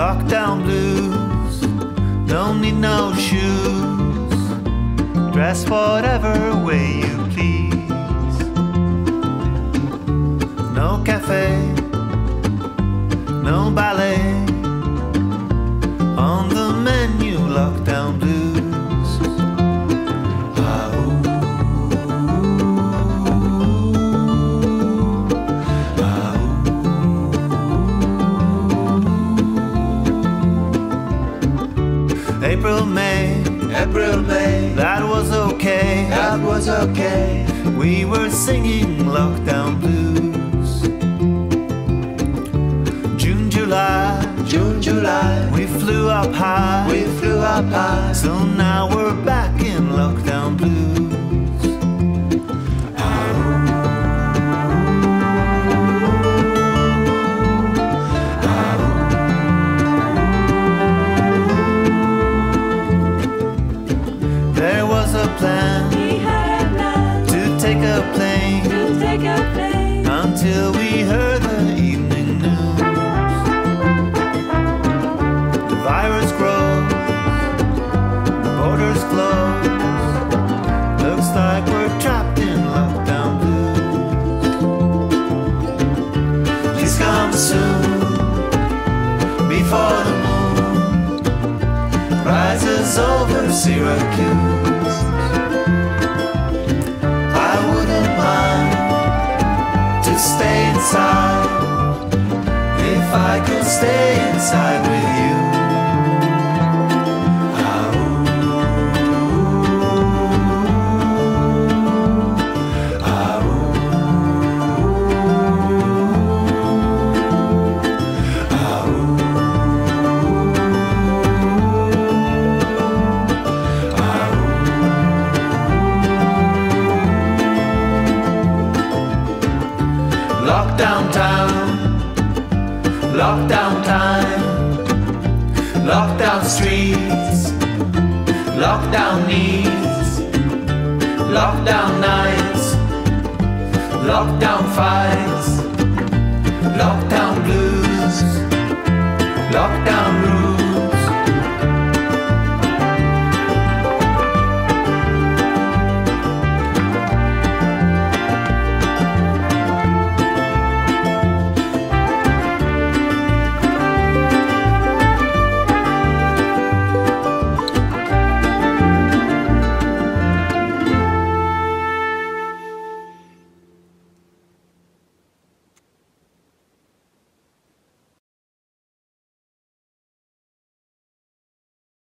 lockdown blues. Don't need no shoes. Dress whatever way you please. No cafe, April, May, April, May, that was okay. that was okay. We were singing lockdown blues. June, July, June, July, we flew up high. we flew up high. So now we're back in lockdown blues. Take a plane to take a plane until we heard the evening news. The virus grows, the borders close. Looks like we're trapped in lockdown blues. Please come soon before the moon rises over Syracuse. Stay inside. If I could stay inside with Lockdown town, lockdown time, lockdown streets, lockdown needs, lockdown nights, lockdown fights, lockdown blues, lockdown.